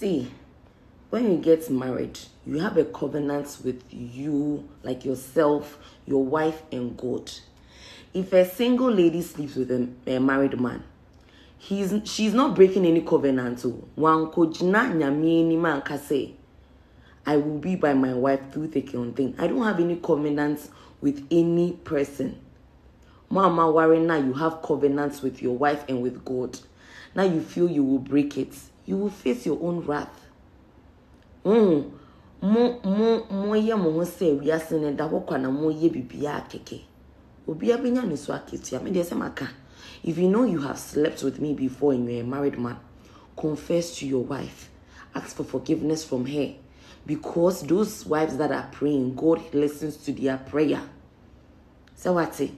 See, when you get married, you have a covenant with you, like yourself, your wife, and God. If a single lady sleeps with a, a married man, he's she's not breaking any covenant. oh. I will be by my wife through thick and thin. I don't have any covenants with any person. Mama now you have covenants with your wife and with God. Now you feel you will break it. You will face your own wrath. Mm. Mo mo mo na mo maka. If you know you have slept with me before and you're a married man, confess to your wife. Ask for forgiveness from her. Because those wives that are praying, God listens to their prayer. Sɛ wate,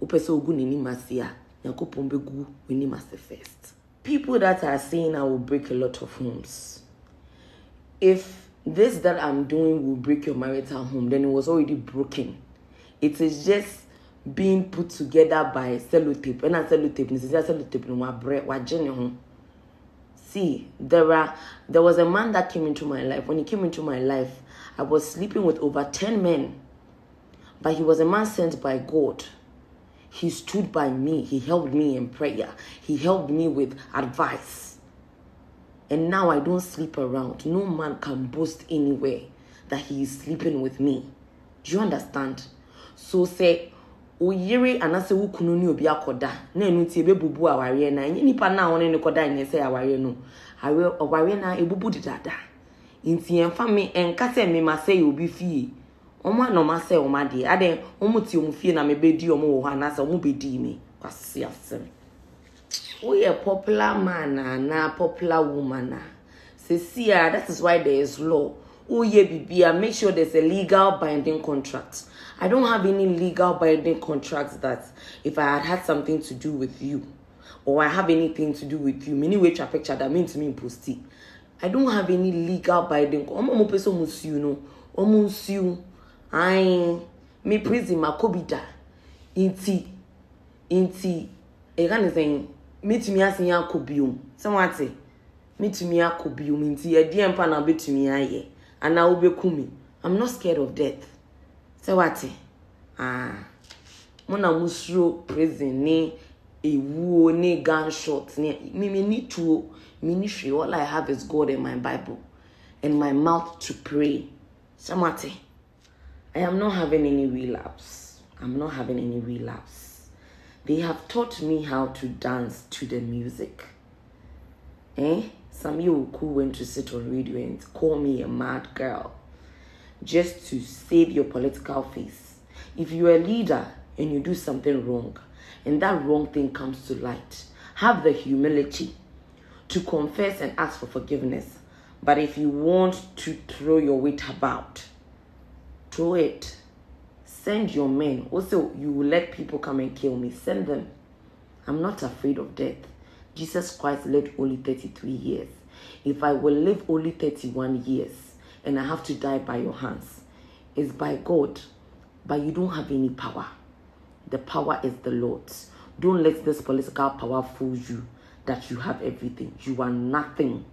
wopɛ sɛ ogu n'anim ase a, Nyankopɔn bɛgu w'anim ase first. People that are saying I will break a lot of homes. If this that I'm doing will break your marital home, then it was already broken. It is just being put together by sellotape. I sellotape, this is sellotape no wabre wagye ne ho. See, there are there was a man that came into my life. When he came into my life, I was sleeping with over 10 men. But he was a man sent by God. He stood by me. He helped me in prayer. He helped me with advice. And now I don't sleep around. No man can boast anywhere that he is sleeping with me. Do you understand? So say oyere anase wo kunu ne obi akɔda na ɛno nti ebebubu awareɛ na ɛnyɛ nipa na wɔne ne kɔda nyɛ sɛ awareɛ no awareɛ ɔwareɛ na ebubu didada nti yɛmfa me ɛnka sɛ me ma obi fie wɔn a na wɔn asɛ wɔn adeɛ adeɛ wɔn ti wɔn fie na me bɛdi wɔn wɔ hɔ anaasɛ wɔn bɛdi mi kwasi asɛm woyɛ popular man anaa popular woman a sisi a that is why there is law. Woyɛ bibi a make sure there is a legal binding contract. I don't have any legal binding contracts that if i had had something to do with you or i have anything to do with you many way twa picture that mean to me posti i don't have any legal binding. Ɔmo a ɔmo pɛ sɛ ɔmo sue no. Ɔmo ayin me prison ma ko bi da nti nti ɛka ne sɛn metumi asen akɔ biom sɛ wate metumi akɔ biom nti ɛdeɛ mpa na wobɛtumi ayɛ anaa wobɛku me i'm not scared of death. Sɛ wate ah. Mo na musuro prison ne ewuo ne gunshot ne me me ni tuo me ni hwee all i have is god and my bible and my mouth to pray. Sɛ wate i am not having any relapse i'm not having any relapse they have taught me how to dance to the music. Eh? Some you who went to sit on radio and call me a mad girl just to save your political face. If you're a leader and you do something wrong, and that wrong thing comes to light, have the humility to confess and ask for forgiveness. But if you want to throw your weight about, throw it send your men. Also, you will let people come and kill me. Send them. I'm not afraid of death. Jesus Christ lived only 33 years. If I will live only 31 years and I have to die by your hands, it's by God. But you don't have any power. The power is the Lord's. Don't let this political power fool you that you have everything. You are nothing.